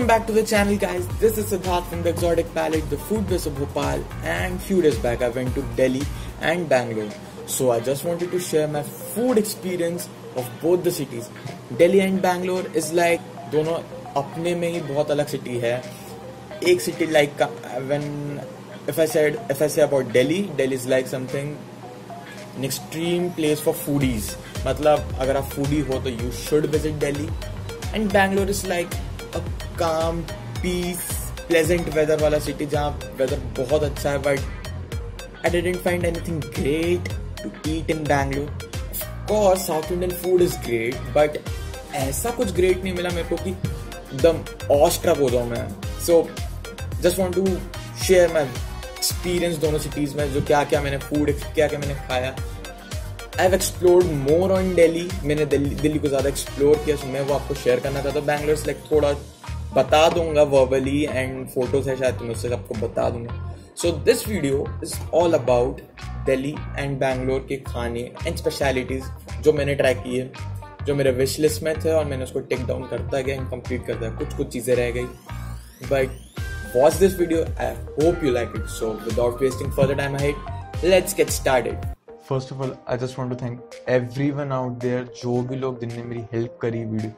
Welcome back to the channel guys. This is Siddharth from the Exotic Palette, the food base of Bhopal and few days back I went to Delhi and Bangalore. So I just wanted to share my food experience of both the cities. Delhi and Bangalore is like दोनों अपने में ही बहुत अलग city है एक city like when if I said if I say about Delhi, Delhi is like something an extreme place for foodies. मतलब अगर आप foodie हो तो you should visit Delhi. And Bangalore is like calm peace pleasant weather वाला city जहाँ weather बहुत अच्छा है but I didn't find anything great to eat in Bangalore South Indian food is great but ऐसा कुछ great नहीं मिला मेरे को कि एकदम ऑस्ट्रा बोल रहा हूँ मैं। So just want to share my experience दोनों सिटीज़ में, जो क्या क्या मैंने फ़ूड क्या क्या मैंने खाया। I have explored more on Delhi मैंने दिल्ली दिल्ली को ज़्यादा एक्सप्लोर किया, सो मैं वो आपको शेयर करना चाहता हूँ। बैंगलोर से लाइक थोड़ा बता दूँगा वर्बली एंड फ़ोटोज़ है शायद तो मैं उससे आपको बता दूँगा। So this video is all about Delhi and Bangalore के खाने एंड स्पेशलिटीज जो मैंने ट्राई की है, जो मेरे विश लिस्ट में थे और मैंने उसको टेक डाउन करता गया एंड कंप्लीट करता गया। कुछ कुछ चीज़ें रह गई। But watch this video I hope you like it so without wasting further time I let's get started first of all I just want to thank everyone out there जो भी लोग जिनने मेरी हेल्प करी वीडियो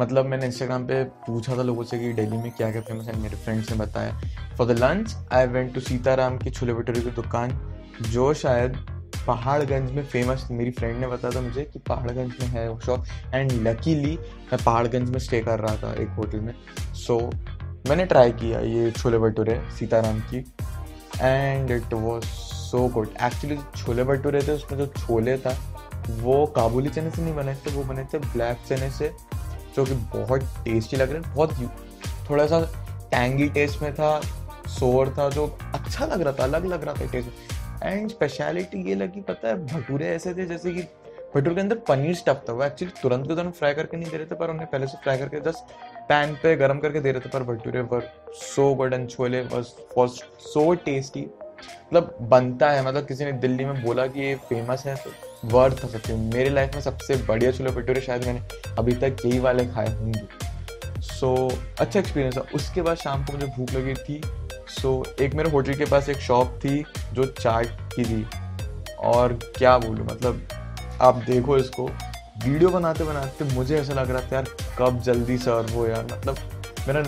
मतलब मैंने Instagram पे पूछा था लोगों से कि दिल्ली में क्या क्या फ़ेमस है मेरे फ्रेंड्स ने बताया। For the lunch I went to Sitaram की छोले भटूरे की दुकान जो शायद पहाड़गंज में फ़ेमस मेरी फ्रेंड ने बताया था मुझे कि पहाड़गंज में है वो शॉप एंड लकीली मैं पहाड़गंज में स्टे कर रहा था एक होटल में। सो so, मैंने ट्राई किया ये छोले भटूरे सीताराम की and it was so good actually chole bhature थे, उसमें जो छोले था, वो काबुली चने से नहीं बने थे, वो बने थे ब्लैक चने से, जो कि बहुत टेस्टी लग रहे हैं, बहुत थोड़ा सा टैंगी टेस्ट में था सोर था, जो अच्छा लग रहा था, अलग लग रहा था टेस्ट एंड स्पेशलिटी ये लगी, पता है, भटूरे ऐसे थे, जैसे कि भटूरे के अंदर पनीर स्टफ़ था, वो एक्चुअली तुरंत के तुरंत फ्राई करके नहीं दे रहे थे, पर उन्हें पहले से फ्राई करके जस्ट पैन पे गर्म करके दे रहे थे, पर bhature were so good and chole was so tasty मतलब बनता है मतलब किसी ने दिल्ली में बोला कि ये फ़ेमस है तो वर्थ था सबसे। मेरे लाइफ में सबसे बढ़िया छोले भटूरे शायद मैंने अभी तक यही वाले खाए होंगे। सो so, अच्छा एक्सपीरियंस था। उसके बाद शाम को मुझे भूख लगी थी। सो so, एक मेरे होटल के पास एक शॉप थी जो चाट की थी। और क्या बोलूँ मतलब आप देखो इसको। वीडियो बनाते बनाते मुझे ऐसा लग रहा था यार कब जल्दी सर्व हो यार? मतलब मेरा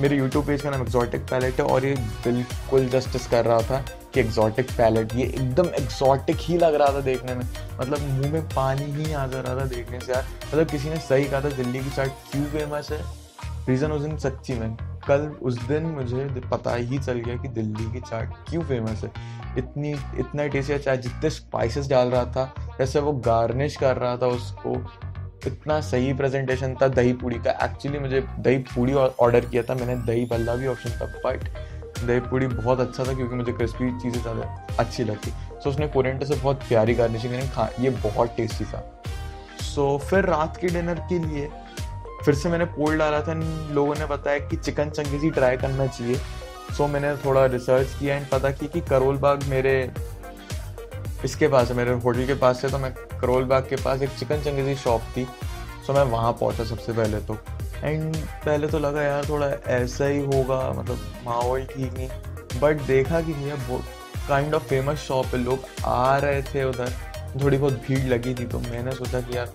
मेरे यूट्यूब पेज का नाम एक्जॉटिक पैलेट है और ये बिल्कुल जस्टिस कर रहा था कि एक्जॉटिक पैलेट ये एकदम एक्जॉटिक ही लग रहा था देखने में। मतलब मुँह में पानी ही आ जा रहा था देखने से यार। मतलब किसी ने सही कहा था, दिल्ली की चाट क्यों फ़ेमस है? रीज़न उस दिन सच्ची में। कल उस दिन मुझे पता ही चल गया कि दिल्ली की चाट क्यों फ़ेमस है। इतनी, इतना टेस्टी चाय जितने स्पाइसेस डाल रहा था, जैसे वो गार्निश कर रहा था उसको इतना सही प्रेजेंटेशन था दही पूड़ी का। एक्चुअली मुझे दही पूड़ी ऑर्डर किया था मैंने दही बल्ला भी ऑप्शन था बट दही पूड़ी बहुत अच्छा था क्योंकि मुझे क्रिस्पी चीज़ें ज़्यादा अच्छी लगती। सो so, उसने कोरिएंडर से बहुत प्यारी गार्निशिंग मैंने खा ये बहुत टेस्टी था। सो so, फिर रात के डिनर के लिए फिर से मैंने पोल डाला था लोगों ने बताया कि चिकन चंगेजी ट्राई करना चाहिए। सो so, मैंने थोड़ा रिसर्च किया एंड पता किया कि करोल बाग मेरे इसके पास है, मेरे होटल के पास है तो मैं करोल बाग के पास एक चिकन चंगेजी शॉप थी सो मैं वहाँ पहुँचा सबसे पहले तो। एंड पहले तो लगा यार थोड़ा ऐसा ही होगा मतलब माहौल ठीक नहीं। बट देखा कि भैया काइंड ऑफ़ फ़ेमस शॉप है लोग आ रहे थे उधर, थोड़ी बहुत भीड़ लगी थी तो मैंने सोचा कि यार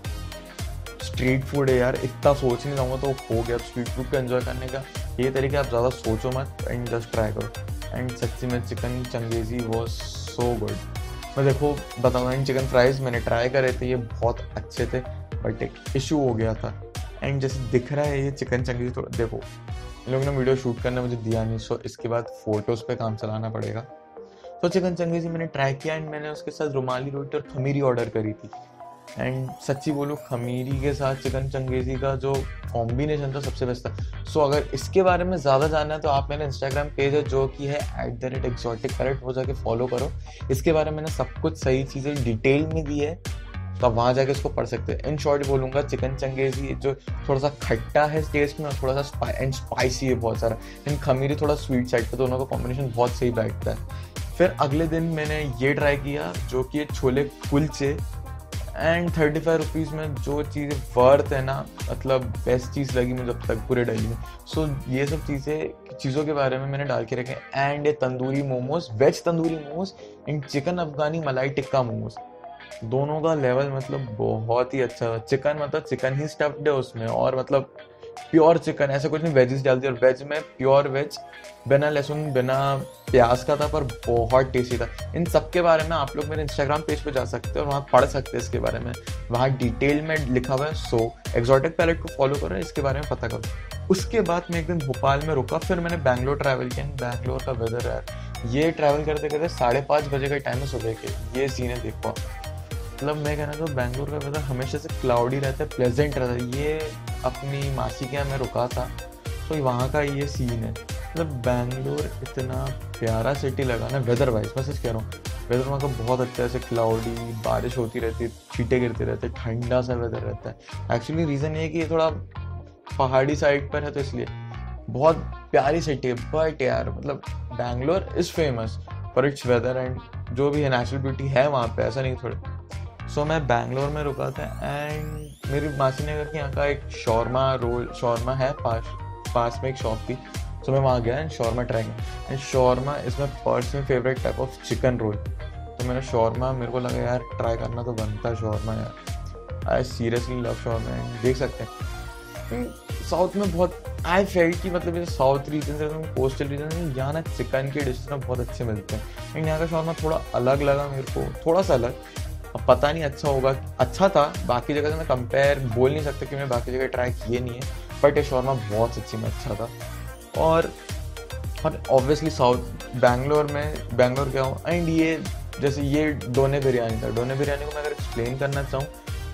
स्ट्रीट फ़ूड है यार, इतना सोच नहीं लाऊँगा तो हो गया स्ट्रीट फ़ूड को एंजॉय करने का। ये तरीके आप ज़्यादा सोचो मत एंड जस्ट ट्राई करो। एंड सच्ची में chicken changezi was so good मैं देखो बताऊँ चिकन फ्राइज मैंने ट्राई करे थे, ये बहुत अच्छे थे बट एक इशू हो गया था। एंड जैसे दिख रहा है ये चिकन चंगी थोड़ा, देखो, इन लोगों ने वीडियो शूट करने मुझे दिया नहीं सो इसके बाद फ़ोटोज़ पे काम चलाना पड़ेगा। तो चिकन चंगेजी मैंने ट्राई किया एंड मैंने उसके साथ रुमाली रोटी और खमीरी ऑर्डर करी थी। एंड सच्ची बोलूँ खमीरी के साथ चिकन चंगेजी का जो कॉम्बिनेशन था सबसे बेस्ट था। सो so, अगर इसके बारे में ज़्यादा जानना है तो आप मेरा इंस्टाग्राम पेज है जो कि है at the rate exotic palate वो जाके फॉलो करो। इसके बारे में मैंने सब कुछ सही चीज़ें डिटेल में दी है तो आप वहाँ जाके इसको पढ़ सकते हैं। इन शॉर्ट बोलूँगा चिकन चंगेजी जो थोड़ा सा खट्टा है टेस्ट में और थोड़ा सा एंड स्पाइसी है बहुत सारा। एंड खमीरी थोड़ा स्वीट साइड पे दोनों का कॉम्बिनेशन बहुत सही बैठता है। फिर अगले दिन मैंने ये ट्राई किया जो कि chole kulche. And thirty five rupees में जो चीज़ वर्थ है ना मतलब बेस्ट चीज़ लगी मुझे अब तक पूरे डेली में। सो so, ये सब चीज़ें चीज़ों के बारे में मैंने डाल के रखे एंड ये tandoori momos veg tandoori momos and chicken Afghani malai tikka momos. दोनों का लेवल मतलब बहुत ही अच्छा। चिकन मतलब चिकन ही स्टफ्ड है उसमें। और मतलब प्योर चिकन, ऐसा कुछ नहीं वेजेस डाल दिया और वेज में प्योर वेज बिना लहसुन, बिना प्याज का था, पर बहुत टेस्टी था। इन सब के बारे में आप लोग मेरे इंस्टाग्राम पेज पे जा सकते हैं और वहाँ पढ़ सकते हैं इसके बारे में। वहाँ डिटेल में लिखा हुआ है सो एक्जॉटिक पैलेट को फॉलो करो, इसके बारे में पता करो। उसके बाद मैं एक दिन भोपाल में रुका, फिर मैंने बैंगलोर ट्रैवल किया। बैंगलोर का वेदर यार, ये ट्रैवल करते करते साढ़े पाँच बजे का टाइम है सुबह के। ये सीन है, देखो मतलब मैं कहना तो बैंगलोर का वेदर हमेशा से क्लाउडी रहता है प्लेजेंट रहता है। ये अपनी मासी के यहाँ मैं रुका था तो वहाँ का ये सीन है। मतलब बैंगलोर इतना प्यारा सिटी लगा ना वेदर वाइज मैं सच कह रहा हूँ। वेदर वहाँ का बहुत अच्छा है क्लाउडी बारिश होती रहती है, छीटे गिरते रहते ठंडा सा वेदर रहता है। एक्चुअली रीज़न ये है कि ये थोड़ा पहाड़ी साइड पर है तो इसलिए। बहुत प्यारी सिटी है बट यार मतलब Bangalore is famous for its weather and जो भी है नेचुरल ब्यूटी है वहाँ पे, ऐसा नहीं थोड़े। सो so, मैं बैंगलोर में रुका था एंड मेरी मासी नगर के यहाँ का एक शॉर्मा रोल शॉर्मा है पास पास में एक शॉप थी। सो so, मैं वहाँ गया एंड शॉर्मा ट्राई किया। And shawarma is my personal favourite type of chicken roll तो मैंने शॉर्मा मेरे को लगा यार ट्राई करना तो बनता है शॉर्मा यार। I seriously love shawarma and देख सकते हैं। साउथ में बहुत आई फेल्ट कि मतलब साउथ रीजन से कोस्टल रीजन में यहाँ ना चिकन के डिश ना बहुत अच्छे मिलते हैं। एंड यहाँ का शॉर्मा थोड़ा अलग लगा मेरे को थोड़ा सा अलग। अब पता नहीं अच्छा होगा। अच्छा था, बाकी जगह से मैं कंपेयर बोल नहीं सकता कि मैं बाकी जगह ट्राई किए नहीं है बट ये शॉर्मा बहुत सच्ची में अच्छा था। और और ऑब्वियसली साउथ बैंगलोर में बैंगलोर गया हूँ एंड ये जैसे ये डोने बिरयानी था। डोने बिरयानी को मैं अगर एक्सप्लेन करना चाहूँ,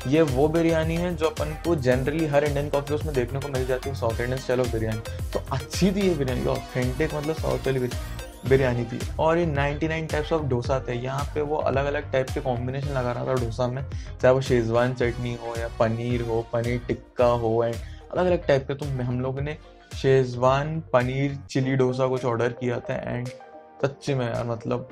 ये वो बिरयानी है जो अपन को जनरली हर इंडियन कॉफ़ी उसमें देखने को मिल जाती है South Indian style of biryani तो अच्छी थी ये बिरयानी ऑथेंटिक मतलब साउथ वाली बिरयानी। बिरयानी थी। और ये 99 टाइप्स ऑफ़ डोसा थे। यहाँ पे वो अलग अलग टाइप के कॉम्बिनेशन लगा रहा था डोसा में। चाहे वो शेजवान चटनी हो या पनीर हो, पनीर टिक्का हो एंड अलग अलग टाइप के। तो हम लोगों ने शेजवान, पनीर चिली डोसा कुछ ऑर्डर किया था एंड सच्ची में यार मतलब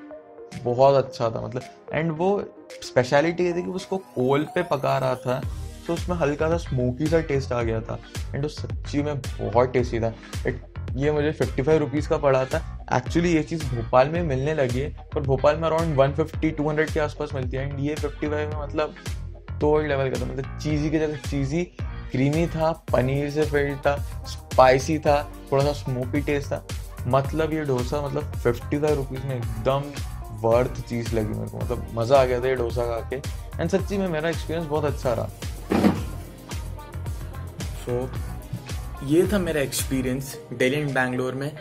बहुत अच्छा था मतलब। एंड वो स्पेशलिटी ये थी कि उसको कोल पे पका रहा था तो उसमें हल्का सा स्मोकी सा टेस्ट आ गया था। एंड वो सच्ची में बहुत टेस्टी था। इट ये मुझे फिफ्टी फाइव रुपीज़ का पड़ा था। एक्चुअली ये चीज़ भोपाल में मिलने लगी है पर भोपाल में around one fifty two hundred के आसपास मिलती है। एंड ये फिफ्टी फाइव में मतलब तोड़ लेवल का था मतलब चीज़ी की जगह चीज़ी क्रीमी था पनीर से फिल्ड था स्पाइसी था थोड़ा सा स्मोकी टेस्ट था। मतलब ये डोसा मतलब फिफ्टी फाइव रुपीज़ में एकदम वर्थ चीज़ लगी मेरे को। मतलब मज़ा आ गया था ये डोसा खा के। एंड सच्ची में मेरा एक्सपीरियंस बहुत अच्छा रहा। सो so, ये था मेरा एक्सपीरियंस दिल्ली एंड बैंगलोर में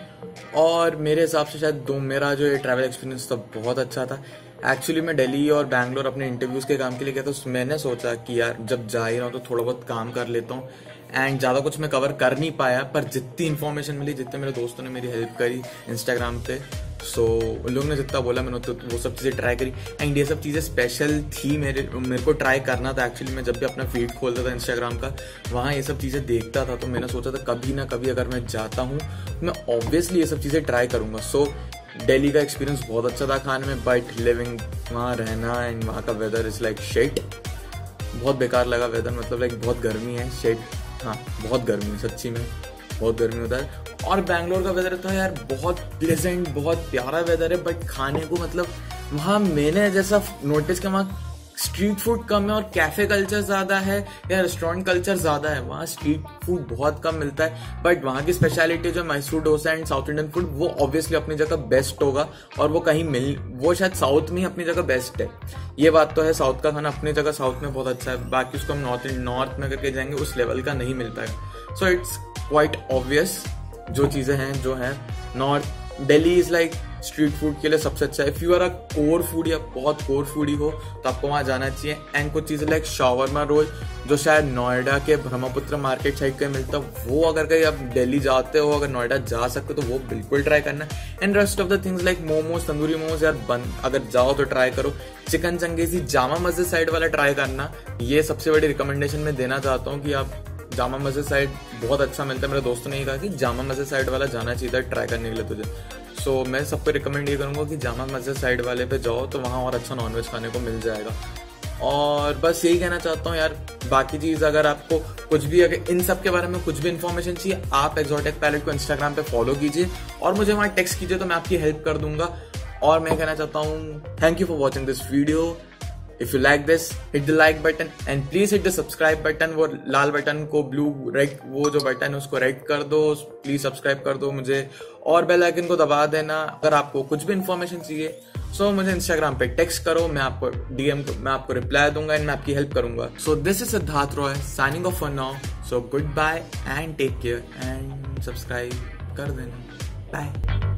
और मेरे हिसाब से शायद दो, मेरा जो ये ट्रैवल एक्सपीरियंस था, बहुत अच्छा था। एक्चुअली मैं दिल्ली और बैंगलोर अपने इंटरव्यूज़ के काम के लिए गया था तो मैंने सोचा कि यार, जब जा ही रहा हूँ तो थोड़ा बहुत काम कर लेता हूँ। एंड ज़्यादा कुछ मैं कवर कर नहीं पाया, पर जितनी इन्फॉर्मेशन मिली, जितने मेरे दोस्तों ने मेरी हेल्प करी इंस्टाग्राम पे सो so, उन लोगों ने जितना बोला मैंने तो वो सब चीज़ें ट्राई करी। एंड ये सब चीज़ें स्पेशल थी मेरे मेरे को ट्राई करना था। एक्चुअली मैं जब भी अपना फ़ीड खोलता था इंस्टाग्राम का वहाँ ये सब चीज़ें देखता था। तो मैंने सोचा था कभी ना कभी अगर मैं जाता हूँ मैं ऑब्वियसली ये सब चीज़ें ट्राई करूँगा। सो दिल्ली का एक्सपीरियंस बहुत अच्छा था खाने में बट लिविंग वहाँ रहना एंड वहाँ का वेदर इज़ लाइक शेट बहुत बेकार लगा वेदर मतलब लाइक बहुत गर्मी है शेट हाँ बहुत गर्मी सच्ची में। बहुत गर्मी होता है। और बैंगलोर का वेदर तो यार बहुत प्लेजेंट बहुत प्यारा वेदर है बट खाने को मतलब वहाँ मैंने जैसा नोटिस किया, वहाँ स्ट्रीट फ़ूड कम है और कैफ़े कल्चर ज़्यादा है, या रेस्टोरेंट कल्चर ज़्यादा है, वहाँ स्ट्रीट फ़ूड बहुत कम मिलता है बट वहाँ की स्पेशलिटी जो Mysore dosa and South Indian food वो ऑब्वियसली अपनी जगह बेस्ट होगा, और वो कहीं मिल, वो शायद साउथ में ही अपनी जगह बेस्ट है। ये बात तो है साउथ का खाना अपनी जगह साउथ में बहुत अच्छा है, बाकी उसको हम नॉर्थ नॉर्थ में करके जाएँगे, उस लेवल का नहीं मिलता है सो इट्स क्वाइट ऑब्वियस जो चीज़ें हैं, जो हैं। North Delhi is like street food के लिए सबसे अच्छा if you are a core food या बहुत कोर फूडी हो तो आपको वहाँ जाना चाहिए। एंड कुछ चीज़ें लाइक शावरमा रोल जो शायद नोएडा के ब्रह्मपुत्र मार्केट साइड के मिलता है, वो अगर कहीं आप दिल्ली जाते हो, अगर नोएडा जा सकते हो तो वो बिल्कुल ट्राई करना। And rest of the things like momos tandoori momos यार बंद अगर जाओ तो ट्राई करो। चिकन चंगेजी जामा मस्जिद साइड वाला ट्राई करना। ये सबसे बड़ी रिकमेंडेशन मैं देना चाहता हूँ कि आप जामा मस्जिद साइड बहुत अच्छा मिलता है। मेरे दोस्तों ने ही कहा कि जामा मस्जिद साइड वाला जाना चाहिए था ट्राई करने के लिए तुझे। सो so, मैं सबको रिकमेंड ये करूँगा कि जामा मस्जिद साइड वाले पे जाओ तो वहाँ और अच्छा नॉनवेज खाने को मिल जाएगा। और बस यही कहना चाहता हूँ यार बाकी चीज़ अगर आपको कुछ भी अगर इन सब के बारे में कुछ भी इन्फॉर्मेशन चाहिए आप एक्सोटिक पैलेट को इंस्टाग्राम पे फॉलो कीजिए और मुझे वहाँ टेक्स्ट कीजिए तो मैं आपकी हेल्प कर दूँगा। और मैं कहना चाहता हूँ thank you for watching this video if you like this hit the like button and please hit the subscribe button वो लाल बटन को ब्लू रेड वो जो बटन है उसको रेड कर दो। प्लीज़ सब्सक्राइब कर दो मुझे। और बेल आइकन को दबा देना अगर आपको कुछ भी इन्फॉर्मेशन चाहिए। सो so, मुझे इंस्टाग्राम पे टेक्स्ट करो मैं आपको डीएम मैं आपको रिप्लाई दूँगा एंड मैं आपकी हेल्प करूँगा। So this is Siddharth Roy signing off for now so good bye and take care and subscribe कर देना। बाय